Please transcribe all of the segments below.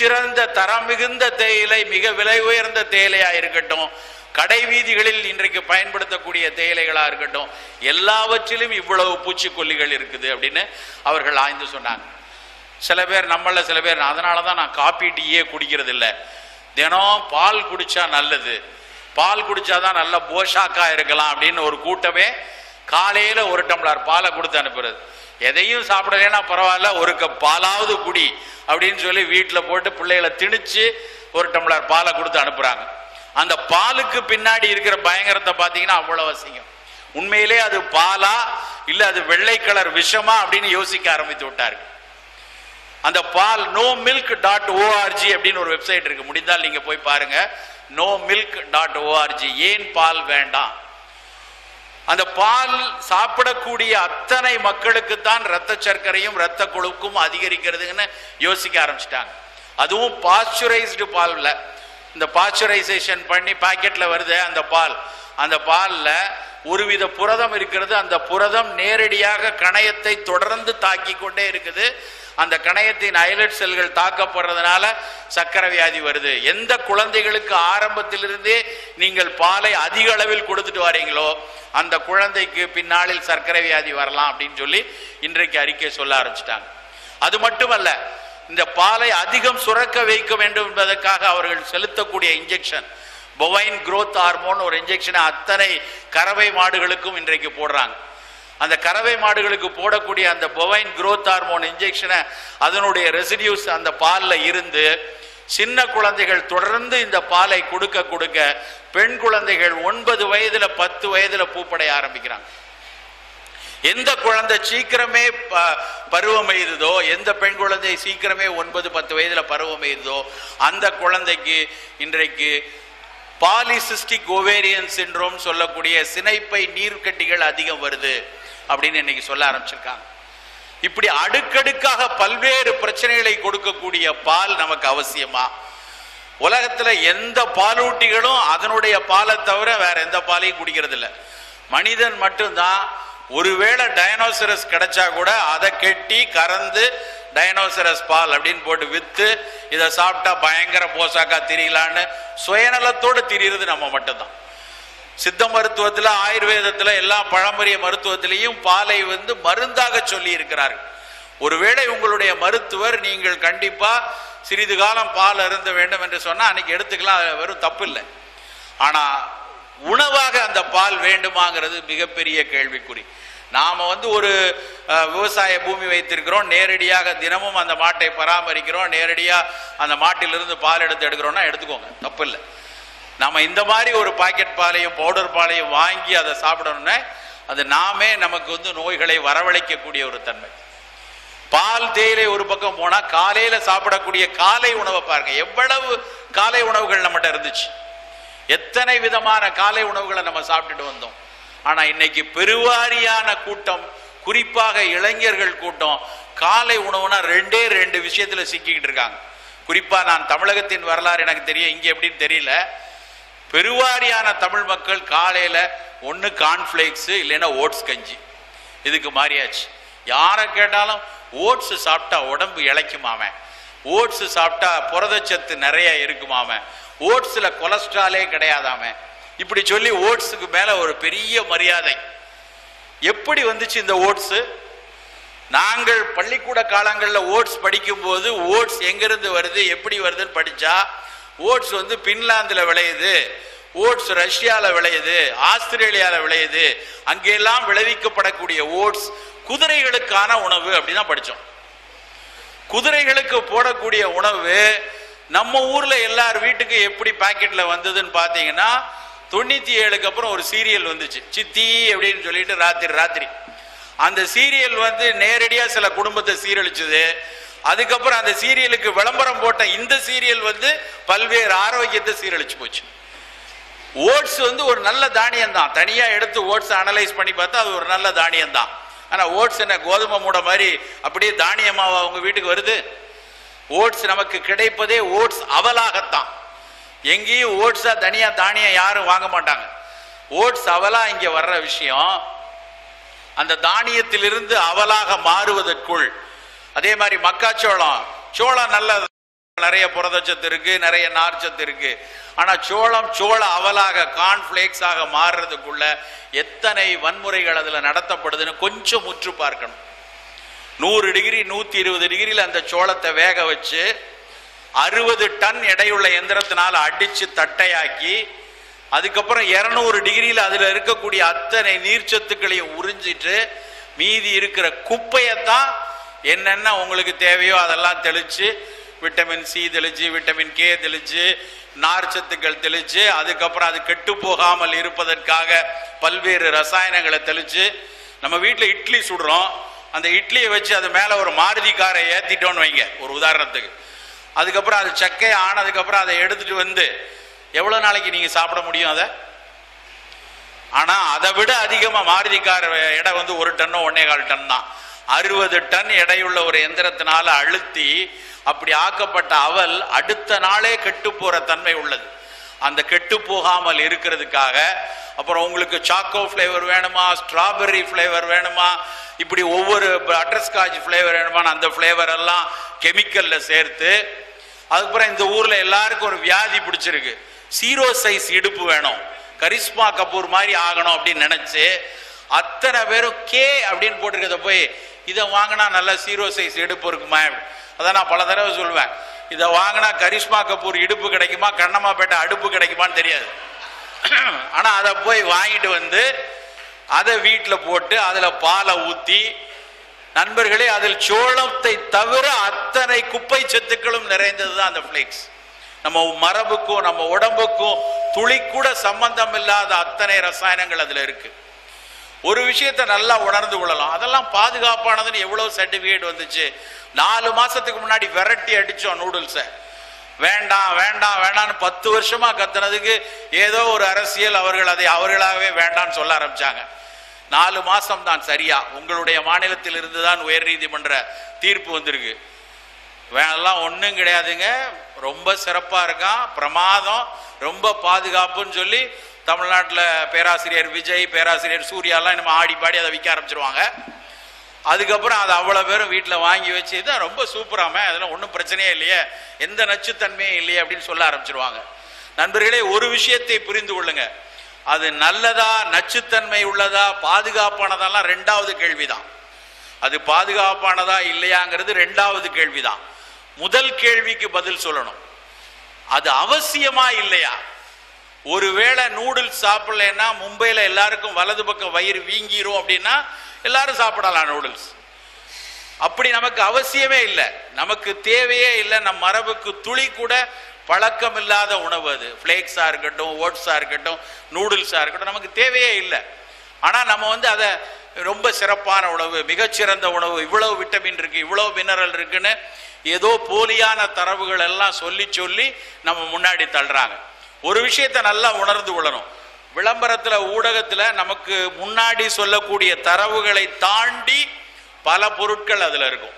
சிறந்த தரம் மிகுந்த தேயிலை மிக விலை உயர்ந்த தேயிலையா இருக்கட்டும் கடை வீதிகளில் இன்றைக்கு பயன்படுத்தக்கூடிய தேயிலைகளா இருக்கட்டும் எல்லாவற்றிலும் இவ்வளவு பூச்சிக்கொல்லிகள் இருக்குது அப்படின்னு அவர்கள் ஆய்ந்து சொன்னாங்க. சில பேர் நம்மள சில பேர் அதனால தான் நான் காப்பி டீயே குடிக்கிறது இல்லை தினம் பால் குடிச்சா நல்லது. பால் குடிச்சாதான் நல்ல போஷாக்கா இருக்கலாம் அப்படின்னு ஒரு கூட்டமே காலையில ஒரு டம்ளர் பாலை கொடுத்து அனுப்புறது. எதையும் சாப்பிடலைன்னா பரவாயில்ல ஒரு கப் பாலாவது குடி. அப்படின்னு சொல்லி வீட்டில் போட்டு பிள்ளைகளை திணிச்சு ஒரு டம்ளர் பாலை கொடுத்து அனுப்புறாங்க. அந்த பாலுக்கு பின்னாடி இருக்கிற பயங்கரத்தை பார்த்தீங்கன்னா அவ்வளவு அசிங்கம். உண்மையிலே அது பாலா இல்ல அது வெள்ளை கலர் விஷமா அப்படின்னு யோசிக்க ஆரம்பித்து விட்டார்கள். அந்த பால் நோ மில்க் டாட் ஓஆர்ஜி அப்படின்னு ஒரு வெப்சைட் இருக்கு. முடிந்தால் நீங்க போய் பாருங்க. நோ மில்க் டாட் ஓஆர்ஜி ஏன் பால் வேண்டாம்? அந்த பால் சாப்பிடக்கூடிய அத்தனை மக்களுக்கு தான் ரத்த சர்க்கரையும் ரத்த கொழுப்பும் அதிகரிக்கிறதுன்னு யோசிக்க ஆரம்பிச்சிட்டாங்க. அதுவும் பாஸ்சுரைஸ்டு பால்ல. இந்த பாஸ்சுரைசேஷன் பண்ணி பாக்கெட்ல வருது அந்த பால். அந்த பாலில் ஒருவித புரதம் இருக்கிறது. அந்த புரதம் நேரடியாக கணையத்தை தொடர்ந்து தாக்கி கொண்டே இருக்குது. அந்த கணையத்தின் ஐலட் செல்கள் தாக்கப்படுறதுனால சக்கரை வியாதி வருது. எந்த குழந்தைகளுக்கு ஆரம்பத்திலிருந்தே நீங்கள் பாலை அதிக அளவில் கொடுத்துட்டு வரீங்களோ அந்த குழந்தைக்கு பின்னாளில் சர்க்கரை வியாதி வரலாம் அப்படின்னு சொல்லி இன்றைக்கு அறிக்கை சொல்ல ஆரம்பிச்சிட்டாங்க. அது மட்டுமல்ல இந்த பாலை அதிகம் சுரக்க வைக்க வேண்டும் என்பதற்காக அவர்கள் செலுத்தக்கூடிய இன்ஜெக்ஷன் பொவைன் குரோத் ஹார்மோன் ஒரு இன்ஜெக்ஷனை அத்தனை கறவை மாடுகளுக்கும் இன்றைக்கு போடுறாங்க. அந்த கறவை மாடுகளுக்கு போடக்கூடிய அந்த பொவைன் குரோத் ஹார்மோன் இன்ஜெக்ஷனை அதனுடைய ரெசிடியூஸ் அந்த பாலில் இருந்து சின்ன குழந்தைகள் தொடர்ந்து இந்த பாலை கொடுக்க கொடுக்க பெண் குழந்தைகள் ஒன்பது வயதுல பத்து வயதுல பூப்படைய ஆரம்பிக்கிறாங்க. எந்த குழந்தை சீக்கிரமே ப- பருவம் எய்துதோ எந்த பெண் குழந்தை சீக்கிரமே ஒன்பது பத்து வயதுல பருவம் எய்துதோ அந்த குழந்தைக்கு இன்றைக்கு பாலிசிஸ்டிக் ஓவேரியன் சின்ரோம் சொல்லக்கூடிய சினைப்பை நீர்க்கட்டிகள் அதிகம் வருது அப்படின்னு இன்னைக்கு சொல்ல ஆரம்பிச்சிருக்காங்க. இப்படி அடுக்கடுக்காக பல்வேறு பிரச்சனைகளை கொடுக்கக்கூடிய பால் நமக்கு அவசியமா? உலகத்துல எந்த பாலூட்டிகளும் அதனுடைய பாலை தவிர வேற எந்த பாலையும் குடிக்கிறது இல்லை மனிதன் மட்டும்தான் ஒருவேளை டயனோசரஸ் கிடைச்சா கூட அதை கெட்டி கறந்து டைனோசரஸ் பால் அப்படின்னு போட்டு வித்து இதை சாப்பிட்டா பயங்கர போசாக்கா திரியலான்னு சுயநலத்தோடு திரியிறது நம்ம மட்டும்தான். சித்த மருத்துவத்தில் ஆயுர்வேதத்தில் எல்லா பழம்பரிய மருத்துவத்திலையும் பாலை வந்து மருந்தாக சொல்லி இருக்கிறார்கள் ஒருவேளை உங்களுடைய மருத்துவர் நீங்கள் கண்டிப்பாக சிறிது காலம் பால் அருந்த வேண்டும் என்று சொன்னால் அன்னைக்கு எடுத்துக்கலாம் வெறும் தப்பு இல்லை ஆனால் உணவாக அந்த பால் வேண்டுமாங்கிறது மிகப்பெரிய கேள்விக்குறி. நாம் வந்து ஒரு விவசாய பூமி வைத்திருக்கிறோம். நேரடியாக தினமும் அந்த மாட்டை பராமரிக்கிறோம். நேரடியாக அந்த மாட்டிலிருந்து பால் எடுத்து எடுக்கிறோம்னா எடுத்துக்கோங்க. தப்பு இல்லை நம்ம இந்த மாதிரி ஒரு பாக்கெட் பாலையும் பவுடர் பாலையும் வாங்கி அதை சாப்பிடணும்னா அது நாமே நமக்கு வந்து நோய்களை வரவழைக்கக்கூடிய ஒரு தன்மை. பால் தேயிலை ஒரு பக்கம் போனால் காலையில் சாப்பிடக்கூடிய காலை உணவை பாருங்க. எவ்வளவு காலை உணவுகள் நம்மகிட்ட இருந்துச்சு. எத்தனை விதமான காலை உணவுகளை நம்ம சாப்பிட்டுட்டு வந்தோம். ஆனா இன்னைக்கு பெருவாரியான கூட்டம் குறிப்பாக இளைஞர்கள் கூட்டம் காலை உணவுனா ரெண்டே ரெண்டு விஷயத்துல சிக்கிக்கிட்டு இருக்காங்க. குறிப்பா நான் தமிழகத்தின் வரலாறு எனக்கு தெரியும் இங்க எப்படின்னு தெரியல. பெருவாரியான தமிழ் மக்கள் காலையில ஒன்று கார்ன்ஃப்ளேக்ஸ் இல்லைன்னா ஓட்ஸ் கஞ்சி. இதுக்கு மாறியாச்சு. யாரை கேட்டாலும் ஓட்ஸ் சாப்பிட்டா உடம்பு இளைக்குமாம ஓட்ஸ் சாப்பிட்டா புரதச்சத்து நிறைய இருக்குமாம. ஓட்ஸ்ல கொலஸ்ட்ராலே கிடையாதாம. இப்படி சொல்லி ஓட்ஸுக்கு மேல ஒரு பெரிய மரியாதை. எப்படி வந்துச்சு இந்த ஓட்ஸ்? நாங்கள் பள்ளிக்கூட காலங்களில் ஓட்ஸ் படிக்கும்போது ஓட்ஸ் எங்கிருந்து வருது எப்படி வருதுன்னு படிச்சா ஓட்ஸ் வந்து பின்லாந்துல விளையுது ஓட்ஸ் ரஷ்யால விளையுது ஆஸ்திரேலியால விளையுது அங்கெல்லாம் விளைவிக்கப்படக்கூடிய ஓட்ஸ் குதிரைகளுக்கான உணவு அப்படிதான் படிச்சோம். குதிரைகளுக்கு போடக்கூடிய உணவு நம்ம ஊர்ல எல்லார் வீட்டுக்கு எப்படி பாக்கெட்ல வந்ததுன்னு பாத்தீங்கன்னா தொண்ணூத்தி ஏழுக்கு அப்புறம் ஒரு சீரியல் வந்துச்சு. சித்தி அப்படின்னு சொல்லிட்டு ராத்திரி ராத்திரி. அந்த சீரியல் வந்து நேரடியா சில குடும்பத்தை சீரழிச்சது. அதுக்கப்புறம் அந்த சீரியலுக்கு விளம்பரம் போட்ட இந்த சீரியல் வந்து பல்வேறு ஆரோக்கியத்தை சீரழிச்சு போச்சு. ஓட்ஸ் வந்து ஒரு நல்ல தானியம் தான் தனியா எடுத்து ஓட்ஸ் அனலைஸ் பண்ணி பார்த்தா அது ஒரு நல்ல தானியம் தான் ஆனா ஓட்ஸ் என்ன கோதுமை மூடை மாதிரி அப்படியே தானியமாவா அவங்க வீட்டுக்கு வருது? ஓட்ஸ் நமக்கு கிடைப்பதே ஓட்ஸ் அவலாகத்தான். எங்கேயும் ஓட்ஸா தனியா தானியம் யாரும் வாங்க மாட்டாங்க. ஓட்ஸ் அவலா இங்க வர்ற விஷயம். அந்த தானியத்திலிருந்து அவலாக மாறுவதற்குள். அதே மாதிரி மக்காச்சோளம் சோளம். நல்ல நிறைய புரதச்சத்து இருக்கு நிறைய நார்ச்சத்து இருக்கு. ஆனா சோளம் சோள அவலாக கார்ன்ஃபிளேக்ஸாக மாறுறதுக்குள்ள எத்தனை வன்முறைகள் அதுல நடத்தப்படுதுன்னு கொஞ்சம் முற்று பார்க்கணும். நூறு டிகிரி நூத்தி இருபது டிகிரியில் அந்த சோளத்தை வேக வச்சு அறுபது டன் எடையுள்ள எந்திரத்தினால் அடிச்சு தட்டையாக்கி அதுக்கப்புறம் இருநூறு டிகிரியில் அதில் இருக்கக்கூடிய அத்தனை நீர்ச்சத்துக்களையும் உறிஞ்சிட்டு மீதி இருக்கிற குப்பையைத்தான் என்னென்ன உங்களுக்கு தேவையோ அதெல்லாம் தெளித்து விட்டமின் சி தெளிச்சு விட்டமின் கே தெளிச்சு நார்ச்சத்துக்கள் தெளிச்சு அதுக்கப்புறம் அது கெட்டு போகாமல் இருப்பதற்காக பல்வேறு ரசாயனங்களை தெளிச்சு நம்ம வீட்டில் இட்லி சுடுறோம். அந்த இட்லியை வச்சு அது மேலே ஒரு மாருதி காரை ஏற்றிட்டோன்னு வைங்க ஒரு உதாரணத்துக்கு. அதுக்கப்புறம் அது சக்கை ஆனதுக்கப்புறம் அதை எடுத்துட்டு வந்து எவ்வளோ நாளைக்கு நீங்கள் சாப்பிட முடியும் அதை? ஆனால் அதை விட அதிகமாக மாருதிக்கார எடை வந்து ஒரு டன்னோ ஒன்னே கால் டன் தான். அறுபது டன் எடையுள்ள ஒரு எந்திரத்தினால அழுத்தி அப்படி ஆக்கப்பட்ட அவல் அடுத்த நாளே கெட்டு போகிற தன்மை உள்ளது. அந்த கெட்டு போகாமல் இருக்கிறதுக்காக. அப்புறம் உங்களுக்கு சாக்கோ ஃப்ளேவர் வேணுமா ஸ்ட்ராபெர்ரி ஃப்ளேவர் வேணுமா இப்படி ஒவ்வொரு அட்ரஸ்காஜ் ஃப்ளேவர் வேணுமான்னு அந்த ஃப்ளேவர் எல்லாம் கெமிக்கலில் சேர்த்து அதுக்கப்புறம் இந்த ஊரில் எல்லாருக்கும் ஒரு வியாதி பிடிச்சிருக்கு. சீரோ சைஸ் இடுப்பு வேணும். கரிஸ்மா கபூர் மாதிரி ஆகணும் அப்படின்னு நினச்சி அத்தனை பேரும் கே அப்படின்னு போட்டிருக்கத போய் இதை வாங்கினா நல்ல சீரோ சைஸ் இடுப்பு இருக்குமா? அதான் நான் பல தடவை சொல்லுவேன் இதை வாங்கினா கரிஷ்மா கபூர் இடுப்பு கிடைக்குமா? கண்ணம்மாப்பேட்டை அடுப்பு கிடைக்குமான்னு தெரியாது. ஆனால் அதை போய் வாங்கிட்டு வந்து அதை வீட்டில் போட்டு அதில் பாலை ஊற்றி நண்பர்களே அதில் சோளத்தை தவிர அத்தனை குப்பை சத்துக்களும் நிறைந்தது தான் அந்த ஃப்ளேக்ஸ் நம்ம மரபுக்கும் நம்ம உடம்புக்கும் துளி கூட சம்பந்தம் இல்லாத அத்தனை ரசாயனங்கள் அதில் இருக்குது ஒரு விஷயத்தை நல்லா உணர்ந்து கொள்ளலாம். அதெல்லாம் பாதுகாப்பானதுன்னு எவ்வளவு சர்டிபிகேட் வந்துச்சு? நாலு மாசத்துக்கு முன்னாடி விரட்டி அடிச்சோம் நூடுல்ஸை வேண்டாம் வேண்டாம் வேண்டாம்னு பத்து வருஷமா கத்துனதுக்கு ஏதோ ஒரு அரசியல் அவர்கள் அதை அவர்களாகவே வேண்டாம்னு சொல்ல ஆரம்பிச்சாங்க. நாலு மாசம் தான் சரியா. உங்களுடைய மாநிலத்தில் இருந்து தான் உயர் நீதிமன்ற தீர்ப்பு வந்திருக்கு. வேணெல்லாம் ஒன்றும் கிடையாதுங்க. ரொம்ப சிறப்பாக இருக்கான். பிரமாதம். ரொம்ப பாதுகாப்புன்னு சொல்லி தமிழ்நாட்டில் பேராசிரியர் விஜய் பேராசிரியர் சூர்யாலாம் நம்ம ஆடி பாடி அதை விற்க ஆரம்பிச்சிருவாங்க. அதுக்கப்புறம் அதை அவ்வளோ பேரும் வீட்டில் வாங்கி வச்சு தான் ரொம்ப சூப்பராம அதெல்லாம் ஒன்றும் பிரச்சனையே இல்லையே. எந்த நச்சுத்தன்மையும் இல்லையே அப்படின்னு சொல்ல ஆரம்பிச்சிருவாங்க. நண்பர்களே ஒரு விஷயத்தை புரிந்து கொள்ளுங்க. அது நல்லதா நச்சுத்தன்மை உள்ளதா பாதுகாப்பானதெல்லாம் ரெண்டாவது கேள்விதான். அது பாதுகாப்பானதா இல்லையாங்கிறது ரெண்டாவது கேள்விதான். முதல் கேள்விக்கு பதில் சொல்லணும். அது அவசியமா இல்லையா? ஒருவேளை நூடுல்ஸ் சாப்பிடலைன்னா மும்பையில் எல்லாருக்கும் வலது பக்கம் வயிறு வீங்கிரும் அப்படின்னா எல்லாரும் சாப்பிடலாம் நூடுல்ஸ் அப்படி நமக்கு அவசியமே இல்லை. நமக்கு தேவையே இல்லை. நம் மரபுக்கு துளி கூட பழக்கம் இல்லாத உணவு அது. ஃப்ளேக்ஸாக இருக்கட்டும் ஓட்ஸாக இருக்கட்டும் நூடுல்ஸாக இருக்கட்டும் நமக்கு தேவையே இல்லை. ஆனால் நம்ம வந்து அதை ரொம்ப சிறப்பான உணவு மிகச்சிறந்த உணவு இவ்வளவு விட்டமின் இருக்குது இவ்வளவு மினரல் இருக்குன்னு ஏதோ போலியான தரவுகள் எல்லாம் சொல்லி சொல்லி நம்ம முன்னாடி தள்ளுறாங்க. ஒரு விஷயத்தை நல்லா உணர்ந்து கொள்ளணும். விளம்பரத்தில் ஊடகத்தில் நமக்கு முன்னாடி சொல்லக்கூடிய தரவுகளை தாண்டி பல பொருட்கள் அதில் இருக்கும்.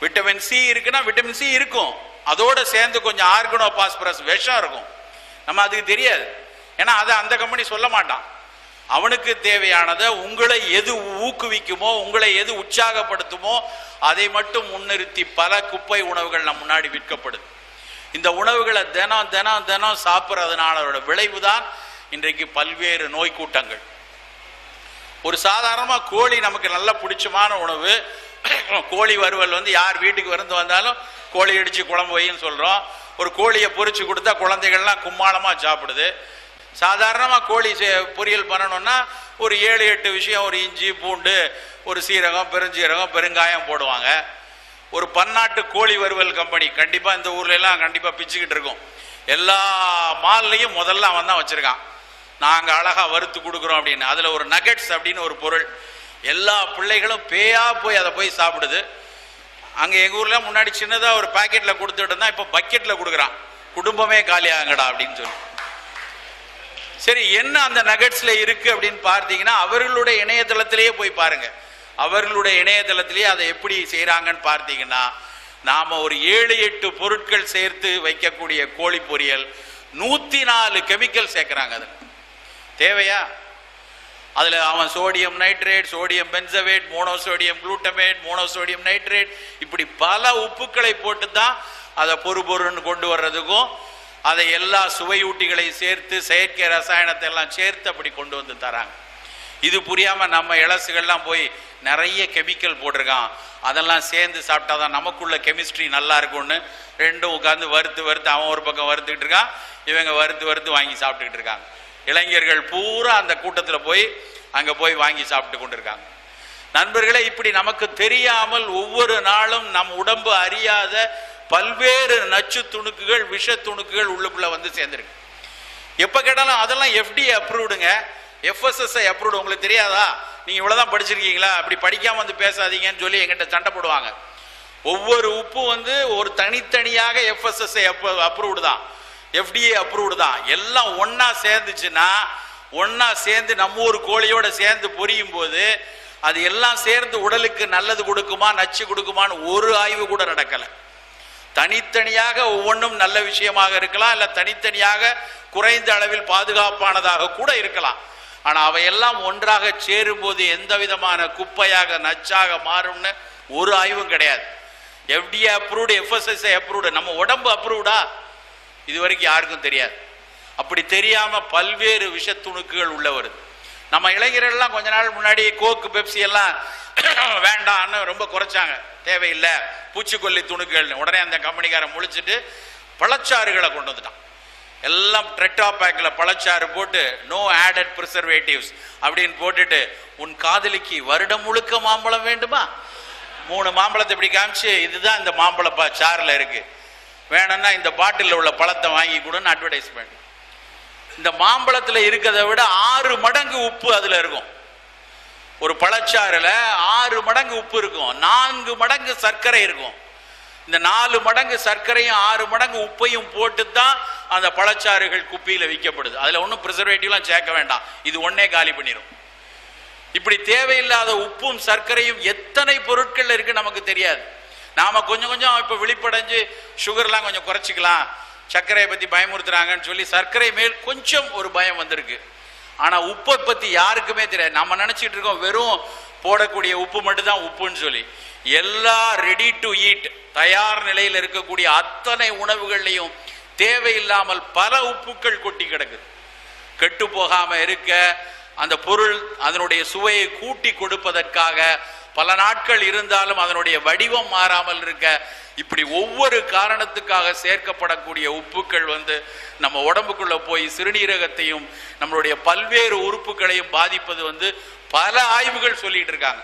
விட்டமின் சி இருக்குன்னா விட்டமின் சி இருக்கும். அதோடு சேர்ந்து கொஞ்சம் ஆர்கனோ பாஸ்பரஸ் விஷம் இருக்கும். நம்ம அதுக்கு தெரியாது. ஏன்னா அதை அந்த கம்பெனி சொல்ல மாட்டான். அவனுக்கு தேவையானதை உங்களை எது ஊக்குவிக்குமோ உங்களை எது உற்சாகப்படுத்துமோ அதை மட்டும் முன்னிறுத்தி பல குப்பை உணவுகள் நம் முன்னாடி விற்கப்படுது. இந்த உணவுகளை தினம் தினம் தினம் சாப்பிட்றதுனால அதோட விளைவு தான் இன்றைக்கு பல்வேறு நோய் கூட்டங்கள் ஒரு சாதாரணமாக கோழி நமக்கு நல்ல பிடிச்சமான உணவு. கோழி வறுவல் வந்து யார் வீட்டுக்கு விருந்து வந்தாலும் கோழி அடித்து குழம்பு வைன்னு சொல்கிறோம் ஒரு கோழியை பொரிச்சு கொடுத்தா குழந்தைகள்லாம் கும்மாளமாக சாப்பிடுது. சாதாரணமாக கோழி செ- பொரியல் பண்ணணும்னா ஒரு ஏழு எட்டு விஷயம் ஒரு இஞ்சி பூண்டு ஒரு சீரகம் பெருஞ்சீரகம் பெருங்காயம் போடுவாங்க. ஒரு பன்னாட்டு கோழி வறுவல் கம்பெனி கண்டிப்பாக இந்த ஊர்ல எல்லாம் கண்டிப்பாக பிச்சுக்கிட்டு இருக்கும். எல்லா மால்லையும் முதல்ல அவன் தான் வச்சுருக்கான். நாங்கள் அழகாக வறுத்து கொடுக்குறோம் அப்படின்னு. அதில் ஒரு நகட்ஸ் அப்படின்னு ஒரு பொருள். எல்லா பிள்ளைகளும் பேயா போய் அதை போய் சாப்பிடுது. அங்கே எங்கள் ஊரில் முன்னாடி சின்னதாக ஒரு பாக்கெட்டில் கொடுத்துட்டு இருந்தா இப்போ பக்கெட்டில் கொடுக்குறான். குடும்பமே காலியாகங்கடா அப்படின்னு சொல்லி. சரி என்ன அந்த நகட்ஸில் இருக்குது அப்படின்னு பார்த்தீங்கன்னா அவர்களுடைய இணையதளத்திலேயே போய் பாருங்கள் அவர்களுடைய இணையதளத்திலேயே அதை எப்படி செய்கிறாங்கன்னு பார்த்தீங்கன்னா நாம் ஒரு ஏழு எட்டு பொருட்கள் சேர்த்து வைக்கக்கூடிய கோழி பொரியல் நூற்றி நாலு கெமிக்கல் சேர்க்குறாங்க அது தேவையா? அதில் அவன் sodium nitrate sodium benzoate monosodium glutamate monosodium nitrate இப்படி பல உப்புக்களை போட்டு தான் அதை பொறு பொருன்னு கொண்டு வர்றதுக்கும் அதை எல்லா சுவையூட்டிகளையும் சேர்த்து செயற்கை ரசாயனத்தை எல்லாம் சேர்த்து அப்படி கொண்டு வந்து தராங்க. இது புரியாமல் நம்ம இலசுகள்லாம் போய் நிறைய கெமிக்கல் போட்டிருக்கான். அதெல்லாம் சேர்ந்து சாப்பிட்டா தான் நமக்குள்ள கெமிஸ்ட்ரி நல்லா இருக்கும்னு ரெண்டும் உட்காந்து வறுத்து வறுத்து அவன் ஒரு பக்கம் வறுத்துக்கிட்டு இருக்கான் இவங்க வறுத்து வறுத்து வாங்கி சாப்பிட்டுக்கிட்டு இருக்காங்க. இளைஞர்கள் பூரா அந்த கூட்டத்தில் போய் அங்கே போய் வாங்கி சாப்பிட்டு கொண்டு இருக்காங்க நண்பர்களே இப்படி நமக்கு தெரியாமல் ஒவ்வொரு நாளும் நம் உடம்பு அறியாத பல்வேறு நச்சு துணுக்குகள் விஷ துணுக்குகள் உள்ளுக்குள்ள வந்து சேர்ந்துருக்கு. எப்போ கேட்டாலும் அதெல்லாம் எஃப்டி அப்ரூவ்டுங்க எஃப்எஸ்எஸ்ஐ அப்ரூவ்டு உங்களுக்கு தெரியாதா? நீங்கள் இவ்வளோதான் படிச்சிருக்கீங்களா? அப்படி படிக்காமல் வந்து பேசாதீங்கன்னு சொல்லி எங்கிட்ட சண்டை போடுவாங்க. ஒவ்வொரு உப்பு வந்து ஒரு தனித்தனியாக எஃப்எஸ்எஸ்ஐ அப்ரூவ்டு தான். எஃப்டிஏ அப்ரூவ்டு தான். எல்லாம் ஒன்றா சேர்ந்துச்சுன்னா ஒன்றா சேர்ந்து நம்ம ஒரு கோழியோட சேர்ந்து பொரியும் போது அது எல்லாம் சேர்ந்து உடலுக்கு நல்லது கொடுக்குமா நச்சு கொடுக்குமான்னு ஒரு ஆய்வு கூட நடக்கலை. தனித்தனியாக ஒவ்வொன்றும் நல்ல விஷயமாக இருக்கலாம் இல்லை தனித்தனியாக குறைந்த அளவில் பாதுகாப்பானதாக கூட இருக்கலாம். ஆனால் அவையெல்லாம் ஒன்றாக சேரும்போது எந்த விதமான குப்பையாக நச்சாக மாறும்னு ஒரு ஆய்வும் கிடையாது. எஃப்டிஏ அப்ரூவ்டு எஃப்எஸ்எஸ்ஐ அப்ரூவ்டு நம்ம உடம்பு அப்ரூவ்டா இது வரைக்கும் யாருக்கும் தெரியாது. அப்படி தெரியாமல் பல்வேறு விஷத்துணுக்குகள் உள்ள வருது நம்ம இளைஞர்கள்லாம் கொஞ்ச நாள் முன்னாடி கோக்கு பெப்சி எல்லாம் வேண்டாம்னு ரொம்ப குறைச்சாங்க. தேவையில்லை. பூச்சிக்கொல்லி துணுக்குகள்னு. உடனே அந்த கம்பெனிக்காரன் முழிச்சிட்டு பழச்சாறுகளை கொண்டு வந்துட்டான். எல்லாம் ட்ரெட்டா பேக்கில் பழச்சாறு போட்டு நோ ஆடட் ப்ரிசர்வேட்டிவ்ஸ் அப்படின்னு போட்டுட்டு உன் காதலிக்கு வருடம் முழுக்க மாம்பழம் வேண்டுமா? மூணு மாம்பழத்தை இப்படி காமிச்சு இதுதான் இந்த மாம்பழப்பா சாறில் இருக்கு. வேணும்னா இந்த பாட்டிலில் உள்ள பழத்தை வாங்கி கொடுன்னு அட்வர்டைஸ்மெண்ட் இந்த மாம்பழத்தில் இருக்கிறத விட ஆறு மடங்கு உப்பு அதில் இருக்கும். ஒரு பழச்சாறில் ஆறு மடங்கு உப்பு இருக்கும். நான்கு மடங்கு சர்க்கரை இருக்கும். இந்த நாலு மடங்கு சர்க்கரையும் ஆறு மடங்கு உப்பையும் போட்டு தான் அந்த பழச்சாறுகள் குப்பியில் விற்கப்படுது. அதில் ஒன்றும் ப்ரிசர்வேட்டிவ்லாம் சேர்க்க வேண்டாம். இது ஒன்னே காலி பண்ணிடும் இப்படி தேவையில்லாத உப்பும் சர்க்கரையும் எத்தனை பொருட்கள் இருக்கு நமக்கு தெரியாது. நாம கொஞ்சம் கொஞ்சம் இப்போ விழிப்படைஞ்சு சுகர்லாம் கொஞ்சம் குறைச்சிக்கலாம். சர்க்கரையை பற்றி பயமுறுத்துறாங்கன்னு சொல்லி சர்க்கரை மேல் கொஞ்சம் ஒரு பயம் வந்திருக்கு. ஆனால் உப்பை பற்றி யாருக்குமே தெரியாது. நம்ம நினச்சிட்டு இருக்கோம் வெறும் போடக்கூடிய உப்பு மட்டும்தான் உப்புன்னு சொல்லி. எல்லா ரெடி டு ஈட் தயார் நிலையில் இருக்கக்கூடிய அத்தனை உணவுகள்லையும் தேவையில்லாமல் பல உப்புக்கள் கொட்டி கிடக்குது. கெட்டு போகாம இருக்க அந்த பொருள் அதனுடைய சுவையை கூட்டி கொடுப்பதற்காக பல நாட்கள் இருந்தாலும் அதனுடைய வடிவம் மாறாமல் இருக்க இப்படி ஒவ்வொரு காரணத்துக்காக சேர்க்கப்படக்கூடிய உப்புக்கள் வந்து நம்ம உடம்புக்குள்ள போய் சிறுநீரகத்தையும் நம்மளுடைய பல்வேறு உறுப்புகளையும் பாதிப்பது வந்து பல ஆய்வுகள் சொல்லிட்டு இருக்காங்க.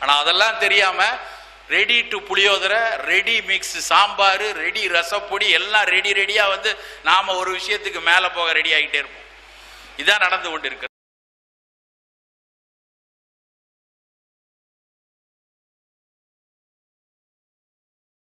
ஆனா அதெல்லாம் தெரியாம ready to puliyodarai ready mix sambar ready ரசப்பொடி எல்லாம் ரெடி ரெடியாக வந்து நாம் ஒரு விஷயத்துக்கு மேலே போக ரெடி ஆகிட்டே இருப்போம். இதான் நடந்து கொண்டிருக்கிறது.